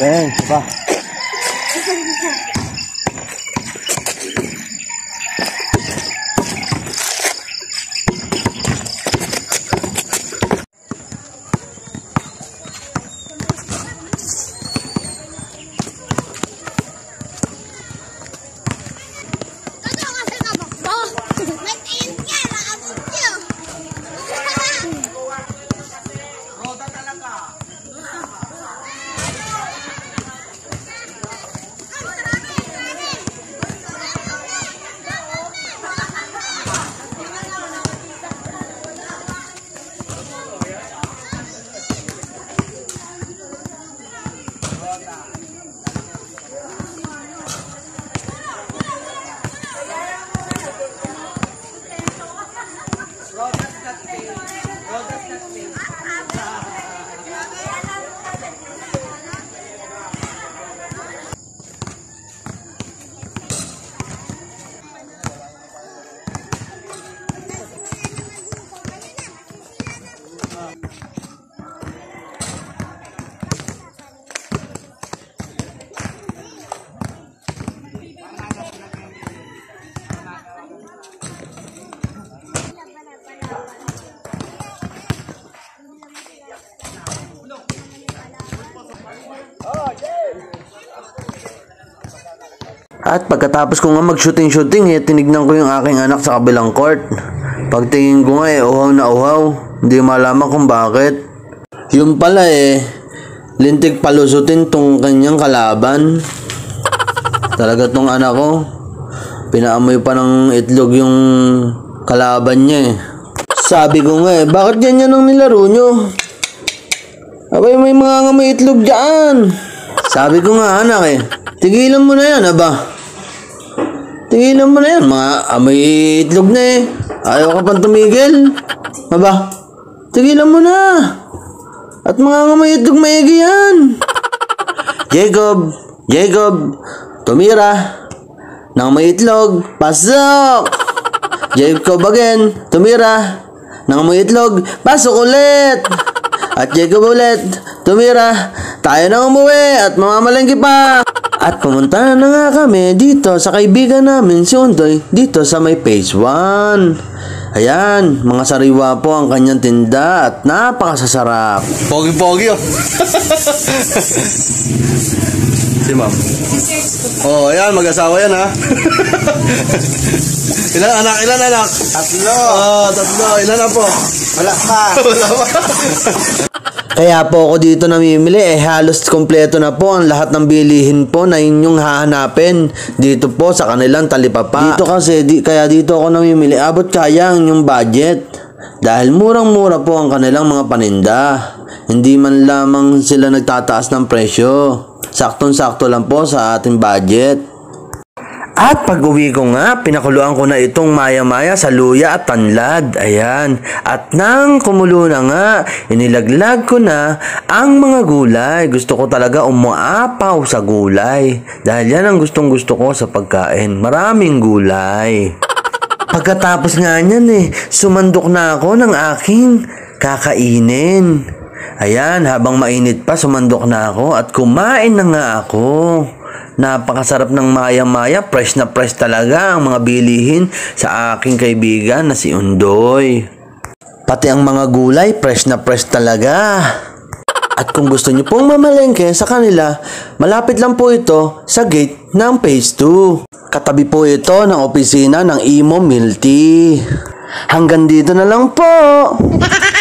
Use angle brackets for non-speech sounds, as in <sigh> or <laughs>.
喂，吃饭。At pagkatapos ko nga mag-shooting-shooting, eh, tinignan ko yung aking anak sa kabilang court. Pagtingin ko nga eh, uhaw na uhaw. Hindi malaman kung bakit. Yung pala eh, lintik palusutin tong kanyang kalaban. Talaga tong anak ko. Pinaamoy pa ng itlog yung kalaban niya eh. Sabi ko nga eh, bakit ganyan ang nilaro nyo? Abay, may mga ngamoy itlog dyan. Sabi ko nga, anak eh, tigilan mo na yan, aba. Tigilan mo na yan, mga amoy itlog na eh. Ayaw ka pang tumigil. Aba, tigilan mo na. At mga ngamoy itlog maigi yan. <laughs> Jacob, Jacob, tumira. Nang may itlog, pasok! <laughs> Jacob again, tumira. Nang may itlog, pasok ulit! At Jacob ulit, tumira. Tayo na umuwi at mamamalengke pa. At pumunta na nga kami dito sa kaibigan namin si Undoy dito sa may phase 1. Ayan, mga sariwa po ang kanyang tinda at napakasasarap. Pogi-pogi oh. si ma'am. Oh, ayan, mag-asawa yan ha. <laughs> ilan anak, ilan anak? Tatlo. Oh, tatlo. Ilan na po? Wala pa. <laughs> Wala pa. <laughs> Kaya po ako dito namimili eh halos kompleto na po ang lahat ng bilihin po na inyong hahanapin dito po sa kanilang talipapa. Dito kasi di, kaya dito ako namimili abot kaya ang inyong budget. Dahil murang-mura po ang kanilang mga paninda. Hindi man lamang sila nagtataas ng presyo. Saktong-sakto lang po sa ating budget. At pag uwi ko nga, pinakuluan ko na itong maya-maya sa luya at tanlad. Ayan. At nang kumulo na nga, inilaglag ko na ang mga gulay. Gusto ko talaga umuapaw sa gulay. Dahil yan ang gustong gusto ko sa pagkain. Maraming gulay. <laughs> Pagkatapos nga niyan eh, sumandok na ako ng aking kakainin. Ayan, habang mainit pa, sumandok na ako at kumain na nga ako. Napakasarap ng maya-maya, fresh na fresh talaga ang mga bilihin sa aking kaibigan na si Undoy. Pati ang mga gulay, fresh na fresh talaga. At kung gusto niyo pong mamalengke sa kanila, malapit lang po ito sa gate ng Phase 2. Katabi po ito ng opisina ng Imo Milty. Hanggang dito na lang po. <laughs>